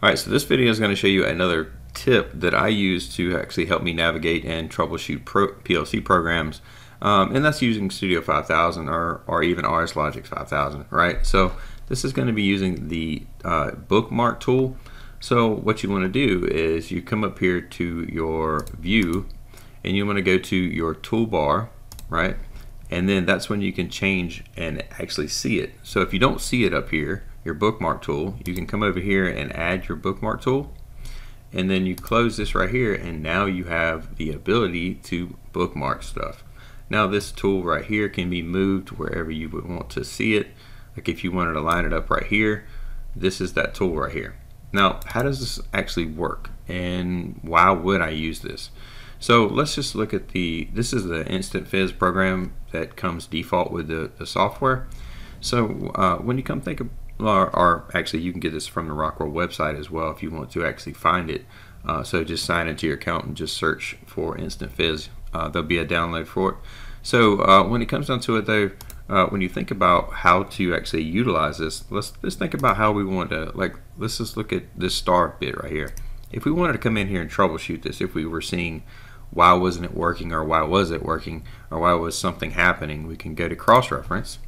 All right, so this video is going to show you another tip that I use to actually help me navigate and troubleshoot pro PLC programs. Um, and that's using Studio 5000 or, or even RSLogix 5000, right? So this is going to be using the uh, bookmark tool. So what you want to do is you come up here to your view and you want to go to your toolbar, right? And then that's when you can change and actually see it. So if you don't see it up here, your bookmark tool, you can come over here and add your bookmark tool. And then you close this right here and now you have the ability to bookmark stuff. Now this tool right here can be moved wherever you would want to see it. Like if you wanted to line it up right here, this is that tool right here. Now, how does this actually work? And why would I use this? So let's just look at the, this is the Instant Fizz program that comes default with the, the software. So uh, when you come think of or, or, actually you can get this from the Rockwell website as well if you want to actually find it. Uh, so just sign into your account and just search for Instant Fizz. Uh, there'll be a download for it. So uh, when it comes down to it though, uh, when you think about how to actually utilize this, let's let's think about how we want to like. Let's just look at this star bit right here. If we wanted to come in here and troubleshoot this, if we were seeing why wasn't it working or why was it working or why was something happening, we can go to cross reference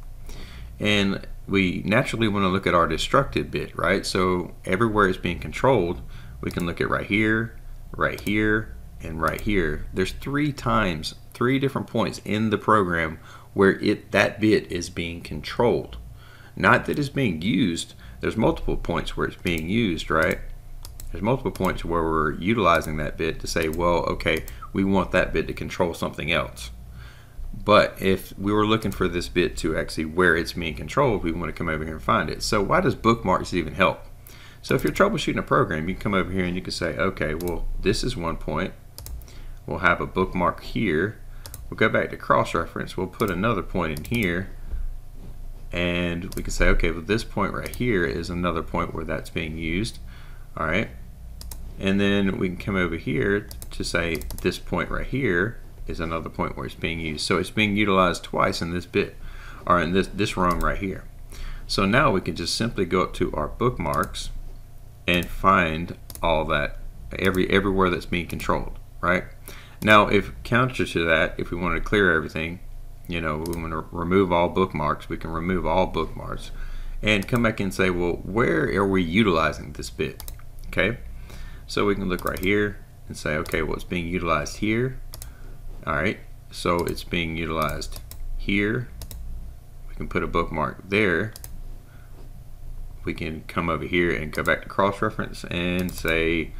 and we naturally want to look at our destructive bit, right? So everywhere it's being controlled, we can look at right here, right here, and right here. There's three times, three different points in the program where it that bit is being controlled. Not that it's being used, there's multiple points where it's being used, right? There's multiple points where we're utilizing that bit to say, well, okay, we want that bit to control something else. But if we were looking for this bit to actually where it's being controlled, we want to come over here and find it. So why does bookmarks even help? So if you're troubleshooting a program, you can come over here and you can say, okay, well, this is one point. We'll have a bookmark here. We'll go back to cross-reference. We'll put another point in here. And we can say, okay, well, this point right here is another point where that's being used. All right. And then we can come over here to say this point right here is another point where it's being used. So it's being utilized twice in this bit, or in this, this rung right here. So now we can just simply go up to our bookmarks and find all that, every everywhere that's being controlled, right? Now, if counter to that, if we want to clear everything, you know, we want to remove all bookmarks, we can remove all bookmarks and come back and say, well, where are we utilizing this bit? Okay, so we can look right here and say, okay, what's well, being utilized here Alright, so it's being utilized here. We can put a bookmark there. We can come over here and go back to cross-reference and say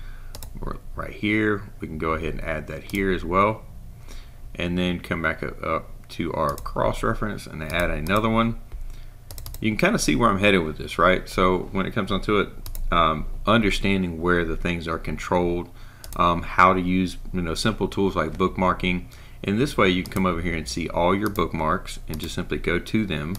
right here. We can go ahead and add that here as well. And then come back up to our cross-reference and add another one. You can kind of see where I'm headed with this, right? So when it comes onto it, um, understanding where the things are controlled, um, how to use you know simple tools like bookmarking. And this way you can come over here and see all your bookmarks and just simply go to them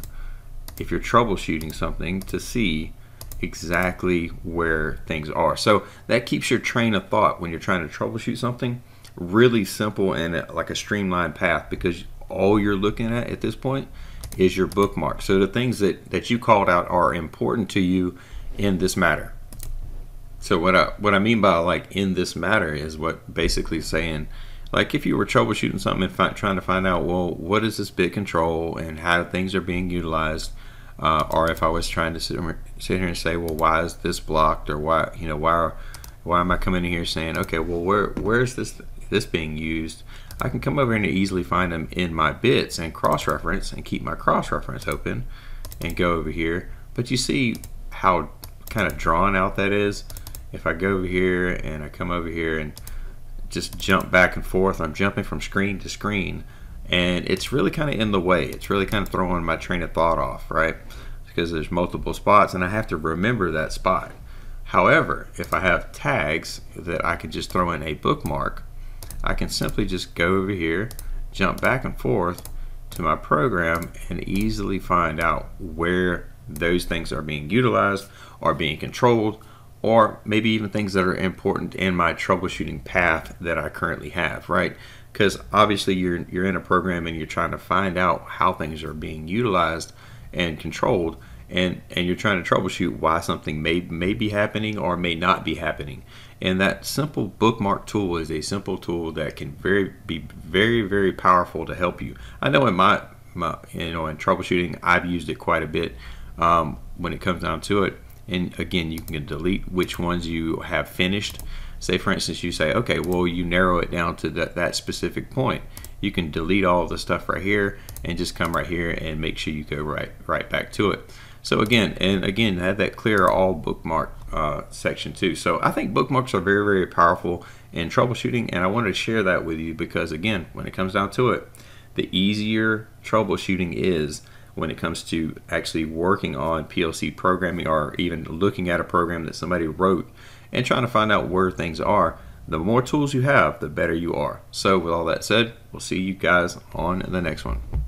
if you're troubleshooting something to see exactly where things are. So that keeps your train of thought when you're trying to troubleshoot something really simple and uh, like a streamlined path because all you're looking at at this point is your bookmark. So the things that, that you called out are important to you in this matter. So what I what I mean by like in this matter is what basically saying like if you were troubleshooting something and trying to find out well what is this bit control and how things are being utilized uh, or if I was trying to sit, sit here and say well why is this blocked or why you know why why am I coming in here saying okay well where where is this this being used? I can come over and easily find them in my bits and cross-reference and keep my cross-reference open and go over here. But you see how kind of drawn out that is if I go over here and I come over here and just jump back and forth, I'm jumping from screen to screen and it's really kind of in the way. It's really kind of throwing my train of thought off, right? Because there's multiple spots and I have to remember that spot. However, if I have tags that I can just throw in a bookmark, I can simply just go over here, jump back and forth to my program and easily find out where those things are being utilized or being controlled or maybe even things that are important in my troubleshooting path that I currently have, right? Because obviously you're you're in a program and you're trying to find out how things are being utilized and controlled, and and you're trying to troubleshoot why something may may be happening or may not be happening. And that simple bookmark tool is a simple tool that can very be very very powerful to help you. I know in my, my you know in troubleshooting I've used it quite a bit um, when it comes down to it. And again, you can delete which ones you have finished. Say for instance, you say, okay, well you narrow it down to that, that specific point. You can delete all the stuff right here and just come right here and make sure you go right right back to it. So again, and again, have that clear all bookmark uh, section too. So I think bookmarks are very, very powerful in troubleshooting, and I wanted to share that with you because again, when it comes down to it, the easier troubleshooting is when it comes to actually working on PLC programming or even looking at a program that somebody wrote and trying to find out where things are. The more tools you have, the better you are. So with all that said, we'll see you guys on the next one.